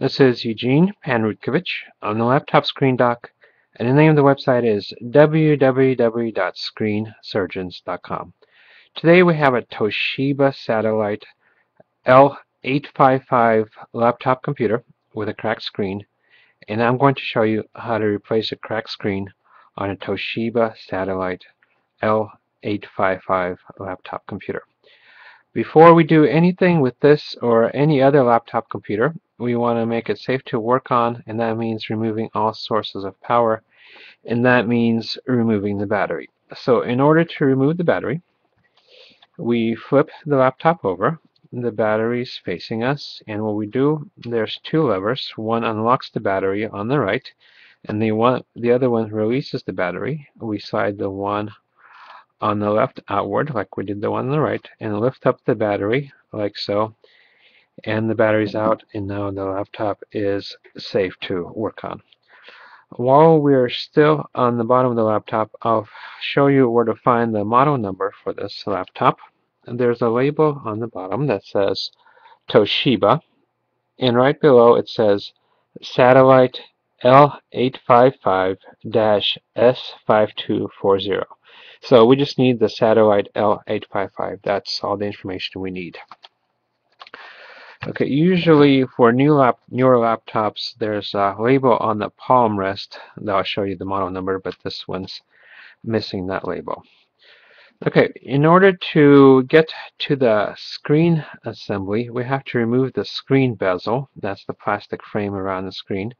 This is Eugene Panrutkovich on the laptop screen doc, and the name of the website is www.screensurgeons.com. Today we have a Toshiba Satellite L855 laptop computer with a cracked screen, and I'm going to show you how to replace a cracked screen on a Toshiba Satellite L855 laptop computer. Before we do anything with this or any other laptop computer, we want to make it safe to work on, and that means removing all sources of power, and that means removing the battery. So in order to remove the battery, we flip the laptop over, the battery is facing us, and what we do, there's two levers. One unlocks the battery on the right, and the one the other one releases the battery. We slide the one on the left outward like we did the one on the right and lift up the battery like so and the battery's out and now the laptop is safe to work on. While we're still on the bottom of the laptop I'll show you where to find the model number for this laptop. There's a label on the bottom that says Toshiba and right below it says Satellite L855-S5240. So we just need the satellite L855. That's all the information we need. Okay, usually for new lap, newer laptops, there's a label on the palm rest that I'll show you the model number, but this one's missing that label. Okay, in order to get to the screen assembly, we have to remove the screen bezel. That's the plastic frame around the screen.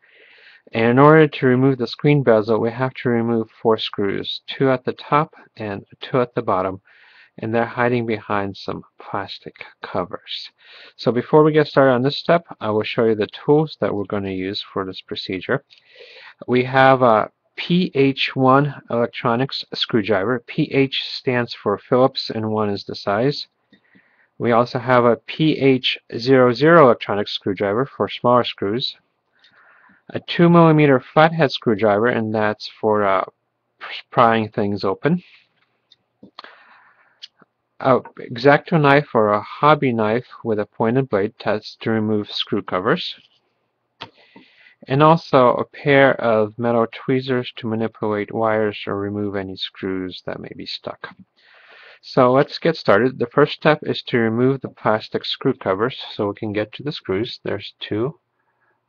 And in order to remove the screen bezel, we have to remove four screws, two at the top and two at the bottom, and they're hiding behind some plastic covers. So before we get started on this step, I will show you the tools that we're going to use for this procedure. We have a PH1 electronics screwdriver. PH stands for Phillips and 1 is the size. We also have a PH00 electronics screwdriver for smaller screws a 2 millimeter flathead screwdriver and that's for uh, prying things open a X-Acto knife or a hobby knife with a pointed blade that's to remove screw covers and also a pair of metal tweezers to manipulate wires or remove any screws that may be stuck. So let's get started. The first step is to remove the plastic screw covers so we can get to the screws. There's two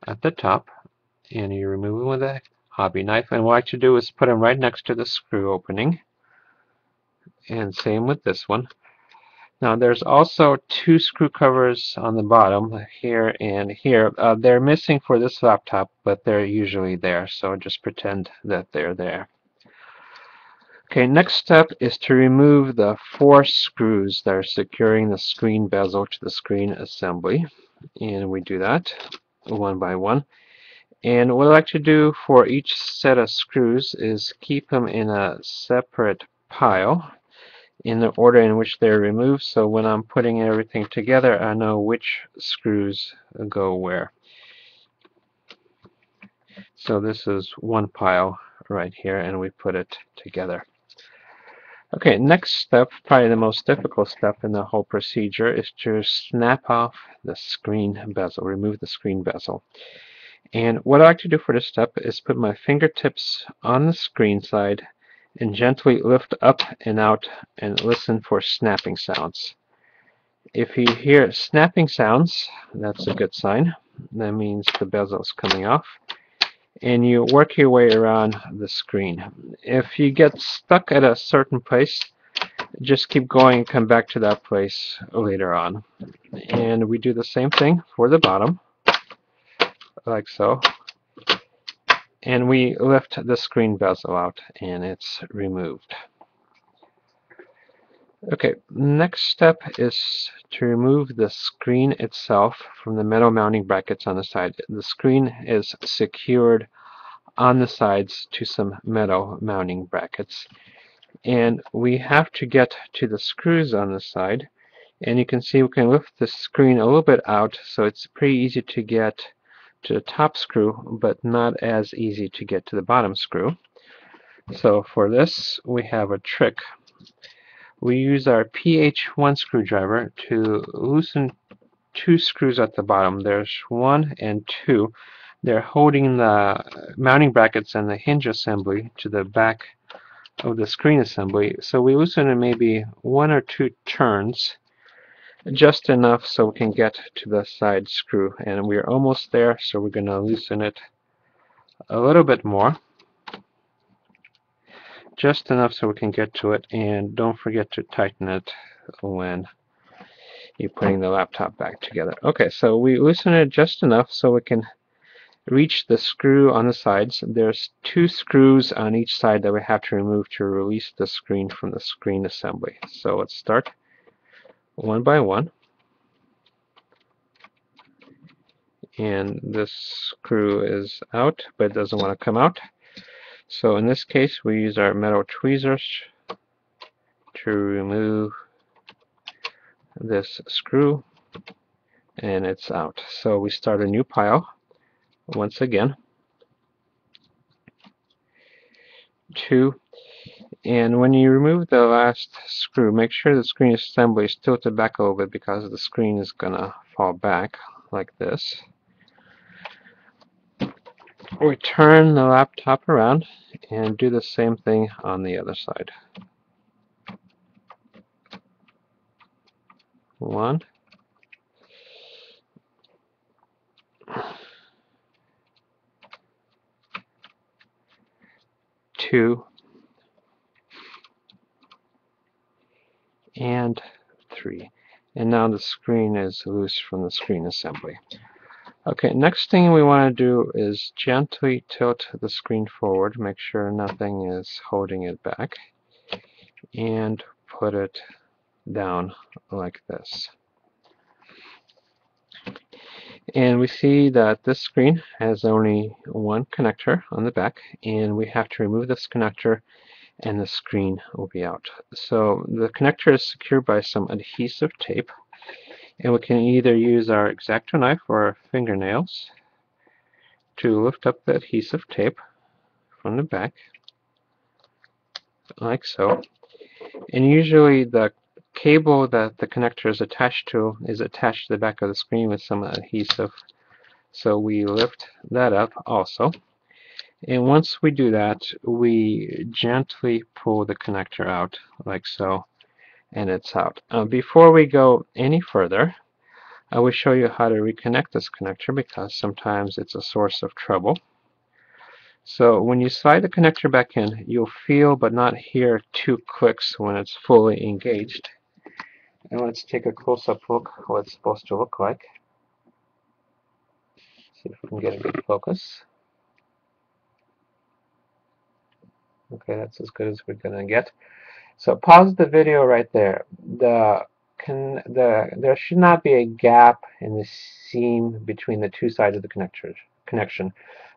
at the top and you remove them with a hobby knife. And what I to do is put them right next to the screw opening. And same with this one. Now there's also two screw covers on the bottom here and here. Uh, they're missing for this laptop, but they're usually there, so just pretend that they're there. Okay, next step is to remove the four screws that are securing the screen bezel to the screen assembly. And we do that one by one. And what I like to do for each set of screws is keep them in a separate pile in the order in which they're removed so when I'm putting everything together I know which screws go where. So this is one pile right here and we put it together. Okay, next step, probably the most difficult step in the whole procedure is to snap off the screen bezel, remove the screen bezel. And what I like to do for this step is put my fingertips on the screen side and gently lift up and out and listen for snapping sounds. If you hear snapping sounds, that's a good sign. That means the bezel is coming off. And you work your way around the screen. If you get stuck at a certain place, just keep going and come back to that place later on. And we do the same thing for the bottom like so. And we lift the screen bezel out and it's removed. Okay, next step is to remove the screen itself from the metal mounting brackets on the side. The screen is secured on the sides to some metal mounting brackets. And we have to get to the screws on the side. And you can see we can lift the screen a little bit out so it's pretty easy to get to the top screw, but not as easy to get to the bottom screw. So for this, we have a trick. We use our PH1 screwdriver to loosen two screws at the bottom. There's one and two. They're holding the mounting brackets and the hinge assembly to the back of the screen assembly. So we loosen it maybe one or two turns just enough so we can get to the side screw. And we're almost there so we're going to loosen it a little bit more. Just enough so we can get to it and don't forget to tighten it when you're putting the laptop back together. Okay so we loosen it just enough so we can reach the screw on the sides. There's two screws on each side that we have to remove to release the screen from the screen assembly. So let's start one by one. And this screw is out, but it doesn't want to come out. So in this case, we use our metal tweezers to remove this screw and it's out. So we start a new pile once again. Two and when you remove the last screw, make sure the screen assembly is tilted back a little bit because the screen is going to fall back like this. We turn the laptop around and do the same thing on the other side. One. Two. And 3. And now the screen is loose from the screen assembly. Okay, next thing we want to do is gently tilt the screen forward, make sure nothing is holding it back, and put it down like this. And we see that this screen has only one connector on the back, and we have to remove this connector and the screen will be out. So the connector is secured by some adhesive tape and we can either use our X-Acto knife or our fingernails to lift up the adhesive tape from the back like so. And usually the cable that the connector is attached to is attached to the back of the screen with some adhesive. So we lift that up also and once we do that, we gently pull the connector out like so, and it's out. Uh, before we go any further, I will show you how to reconnect this connector because sometimes it's a source of trouble. So when you slide the connector back in, you'll feel but not hear two clicks when it's fully engaged. And let's take a close-up look what it's supposed to look like. See if we can get a good focus. Okay, that's as good as we're gonna get. So pause the video right there. The can the there should not be a gap in the seam between the two sides of the connector connection.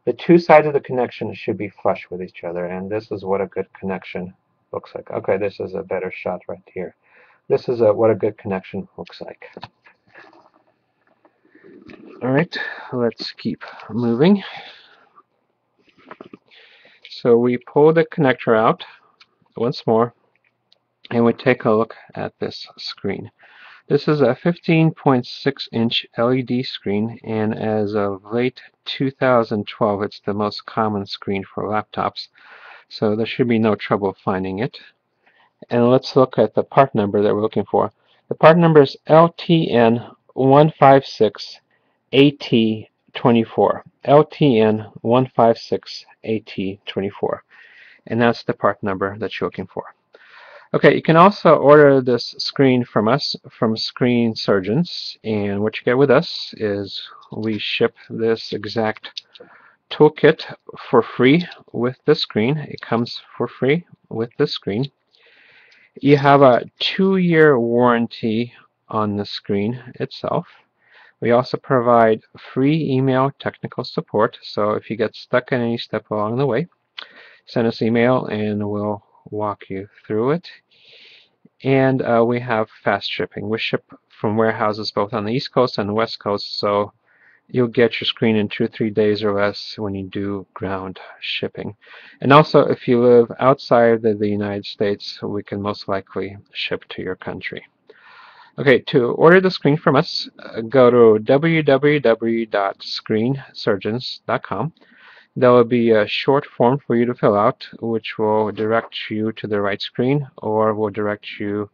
The two sides of the connection should be flush with each other, and this is what a good connection looks like. Okay, this is a better shot right here. This is a, what a good connection looks like. All right, let's keep moving. So we pull the connector out once more and we take a look at this screen. This is a 15.6 inch LED screen and as of late 2012 it's the most common screen for laptops so there should be no trouble finding it. And let's look at the part number that we're looking for. The part number is LTN156AT 24 LTN 156 AT24 and that's the part number that you're looking for. Okay, you can also order this screen from us from Screen Surgeons and what you get with us is we ship this exact toolkit for free with the screen. It comes for free with the screen. You have a two-year warranty on the screen itself. We also provide free email technical support, so if you get stuck in any step along the way, send us email and we'll walk you through it. And uh, we have fast shipping. We ship from warehouses both on the East Coast and the West Coast, so you'll get your screen in two or three days or less when you do ground shipping. And also, if you live outside of the United States, we can most likely ship to your country. Okay, to order the screen from us, uh, go to www.screensurgeons.com. There will be a short form for you to fill out, which will direct you to the right screen or will direct you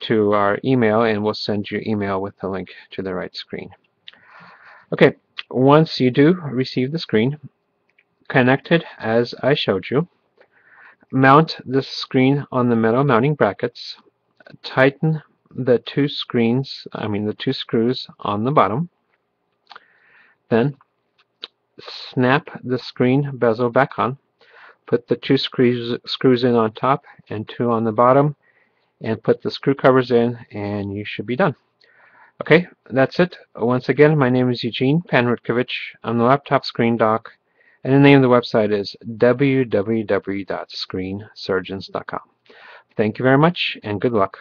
to our email and we'll send you email with the link to the right screen. Okay, once you do receive the screen, connect it as I showed you. Mount the screen on the metal mounting brackets. Tighten the two screens, I mean the two screws on the bottom. Then snap the screen bezel back on. Put the two screws, screws in on top and two on the bottom and put the screw covers in and you should be done. Okay, that's it. Once again, my name is Eugene Panrutkovich. I'm the laptop screen doc and the name of the website is www.screensurgeons.com. Thank you very much and good luck.